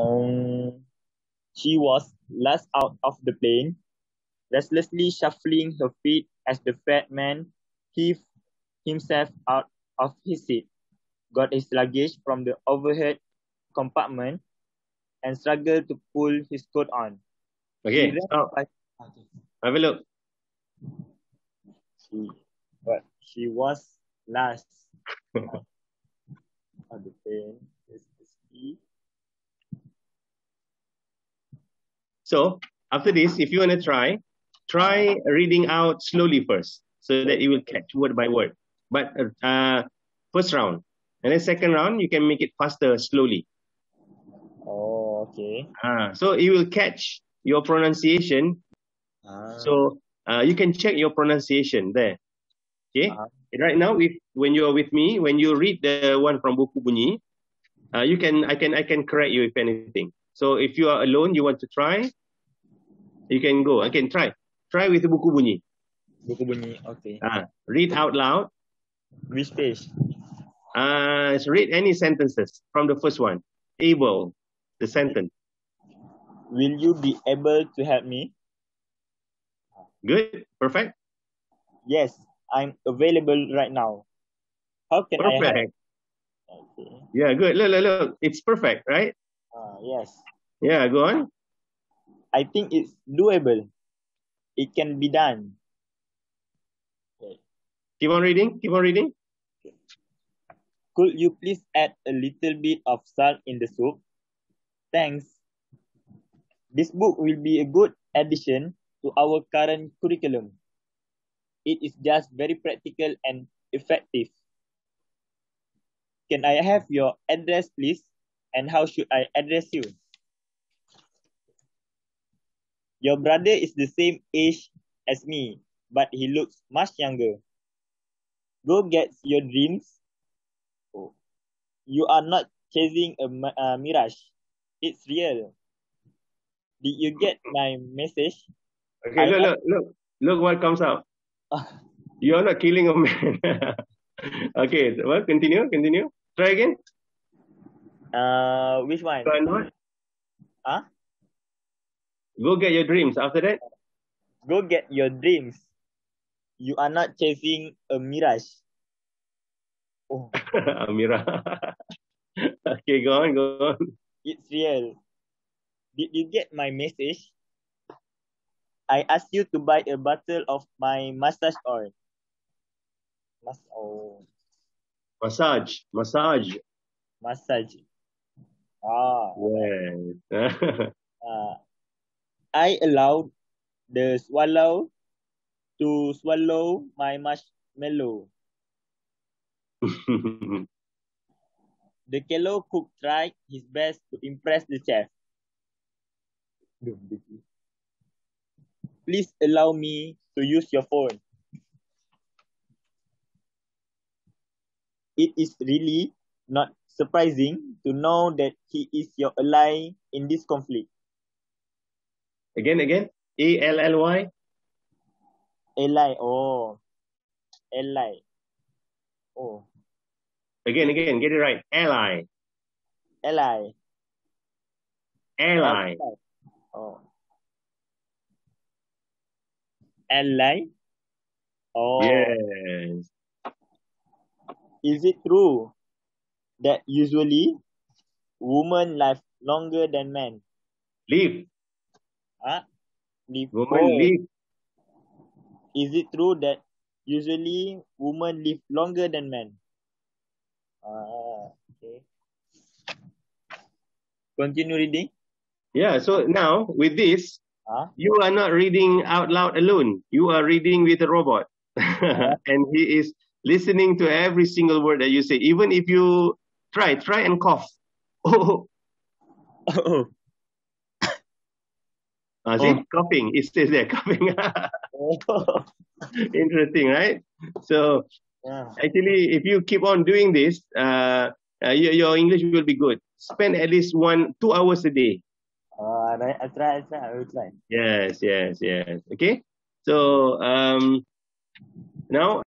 Um, she was last out of the plane, restlessly shuffling her feet as the fat man heaved himself out of his seat, got his luggage from the overhead compartment, and struggled to pull his coat on. Okay, stop. by- Have a look. She, but she was last out of the plane. This is. So after this, if you want to try, try reading out slowly first so that you will catch word by word. But uh, first round. And then second round, you can make it faster, slowly. Oh, okay. Ah, so you will catch your pronunciation. Ah, So uh, you can check your pronunciation there. Okay. Ah. Right now, if when you are with me, when you read the one from buku bunyi, uh, you can I can I can correct you if anything. So if you are alone, you want to try, you can go. I can try. Try with buku bunyi. buku bunyi. Okay. Ah, read out loud. Which page? Uh, so read any sentences from the first one. Able, the sentence. Will you be able to help me? Good, perfect, Yes, I'm available right now. How can I help? perfect. Okay. Yeah, good. Look, look, look. It's perfect, right? Yes. Yeah, go on. I think it's doable. It can be done. Keep on reading. Keep on reading. Could you please add a little bit of salt in the soup? Thanks. This book will be a good addition to our current curriculum. It is just very practical and effective. Can I have your address, please? And how should I address you? Your brother is the same age as me, but he looks much younger. Go get your dreams Oh. You are not chasing a mi- uh, mirage. It's real. Did you get my message? Okay, I look, look, look, look what comes out. You're not killing a man. okay, well, continue, continue. Try again. Uh, which one? Try what? Huh? Go get your dreams. After that, Go get your dreams. You are not chasing a mirage. Oh, Amira. okay, go on, go on. it's real. Did you get my message? I asked you to buy a bottle of my massage oil. Mas oh, Massage, massage. massage. Ah, Yes. uh, I allowed the swallow to swallow my marshmallow. The Kello cook tried his best to impress the chef. Please allow me to use your phone. It is really not surprising to know that he is your ally in this conflict. again, again. A L L Y. Ally, oh, ally, oh, Again, again. Get it right. Ally. ally, Ally. oh, ally, oh. Yes. Is it true that usually women live longer than men? Live. Huh? Ah, live Woman, oh, leave. Is it true that usually women live longer than men? Ah, okay. Continue reading. Yeah, so now with this, Huh? you are not reading out loud alone. You are reading with a robot. Ah. and he is listening to every single word that you say. Even if you try, try and cough. Oh, Oh, uh, see, Oh. coughing. It says there, coughing. oh. Interesting, right? So yeah. actually, if you keep on doing this, uh, uh, your, your English will be good. Spend at least one, two hours a day. Uh, I, I try, I try, I will try. Yes, yes, yes. Okay. So um, now